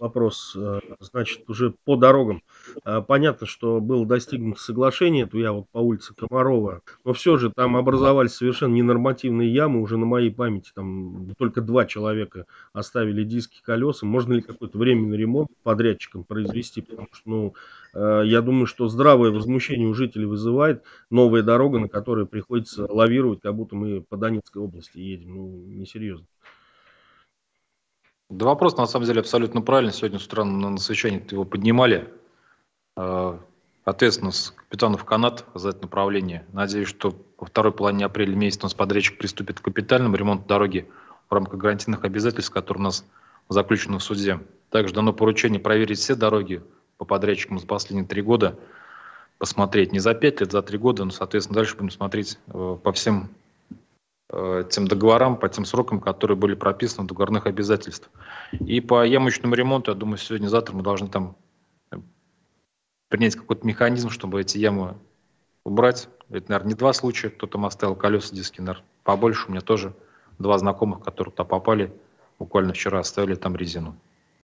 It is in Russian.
вопрос, э, значит, уже по дорогам. Э, понятно, что было достигнуто соглашение, то я вот по улице Комарова, но все же там образовались совершенно ненормативные ямы, уже на моей памяти там только два человека оставили диски, колеса. Можно ли какой-то временный ремонт подрядчикам произвести, потому что, ну, э, я думаю, что здравое возмущение у жителей вызывает новая дорога, на которой приходится лавировать, как будто мы по Донецкой области едем, ну, несерьезно. Да вопрос на самом деле абсолютно правильный. Сегодня с утра на, на совещании его поднимали. Э, ответственность капитанов канат за это направление. Надеюсь, что во второй половине апреля месяца у нас подрядчик приступит к капитальному ремонту дороги в рамках гарантийных обязательств, которые у нас заключены в суде. Также дано поручение проверить все дороги по подрядчикам за последние три года, посмотреть не за пять лет, за три года, но, соответственно, дальше будем смотреть э, по всем Э, тем договорам, по тем срокам, которые были прописаны в договорных обязательствах. И по ямочному ремонту, я думаю, сегодня-завтра мы должны там э, принять какой-то механизм, чтобы эти ямы убрать. Это, наверное, не два случая, кто там оставил колеса, диски, наверное, побольше. У меня тоже два знакомых, которые туда попали, буквально вчера оставили там резину.